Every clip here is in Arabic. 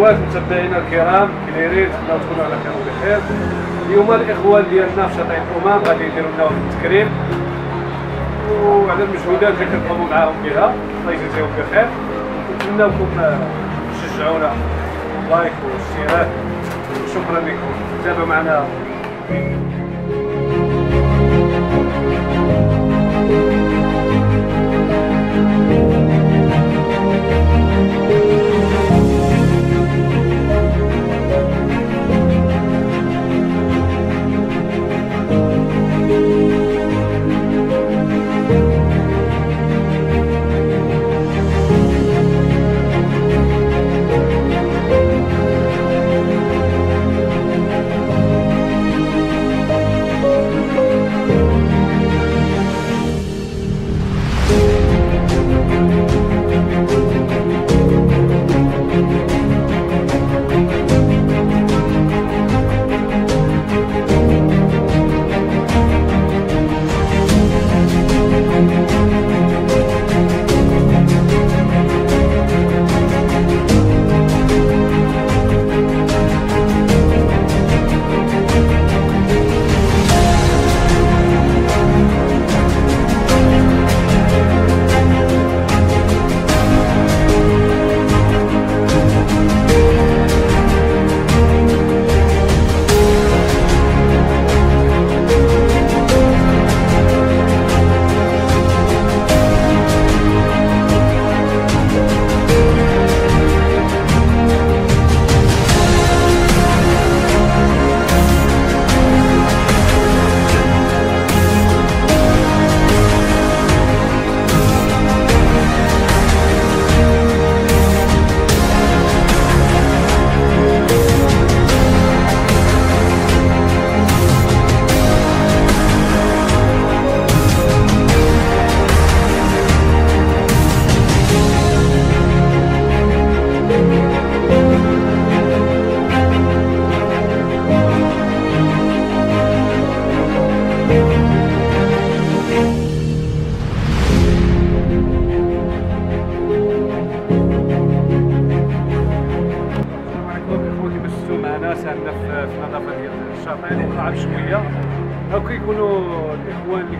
الاخوات متابعينا الكرام كليرين نتمنى تكونوا على خير وبخير اليوم الإخوان ديالنا في شاطئ الامام غادي يديروا لنا التكريم. وعلى المجهودات اللي كنقوموا معاهم بها. الله يجزيهم بخير نتمنىكم تشجعونا. لايك واشتراك. وشكرا لكم. تابعوا معنا.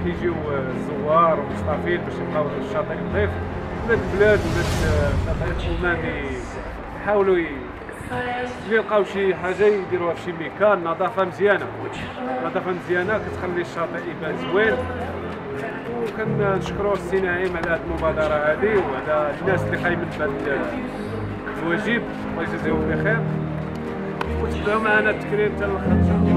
كيجيو الزوار والمستافيد باش يبقاو الشاطئ نظيف ولاد البلاد ولاد شاطئ الامامي يحاولوا يلقاو شي حاجة يديروها في شي مكان نظافة مزيانة. نظافة مزيانة كتخلي الشاطئ يبان زوين. وكنشكروا السي نعيم على هذه المبادرة هذه وعلى الناس اللي قايمين بهذا الواجب. الله يجزيهم بخير. وتبعوا معنا التكريم حتى الآخر ان شاء الله